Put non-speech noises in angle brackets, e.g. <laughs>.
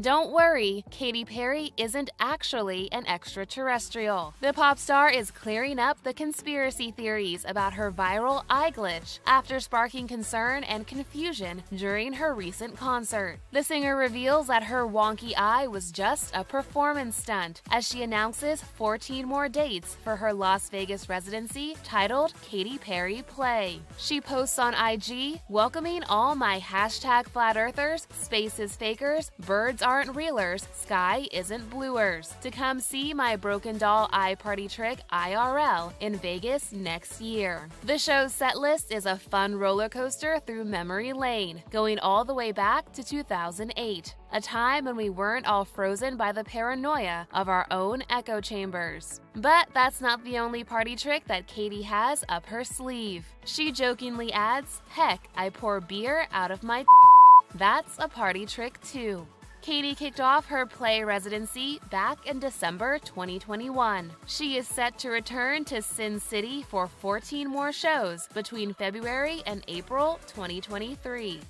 Don't worry, Katy Perry isn't actually an extraterrestrial. The pop star is clearing up the conspiracy theories about her viral eye glitch after sparking concern and confusion during her recent concert. The singer reveals that her wonky eye was just a performance stunt as she announces 14 more dates for her Las Vegas residency titled Katy Perry Play. She posts on IG, welcoming all my hashtag flat earthers, spaces fakers, birds Aren't realers, sky isn't bluers. To come see my Broken Doll Eye Party Trick IRL in Vegas next year. The show's set list is a fun roller coaster through memory lane, going all the way back to 2008, a time when we weren't all frozen by the paranoia of our own echo chambers. But that's not the only party trick that Katy has up her sleeve. She jokingly adds, Heck, I pour beer out of my. <laughs> That's a party trick too. Katy kicked off her play residency back in December 2021. She is set to return to Sin City for 14 more shows between February and April 2023.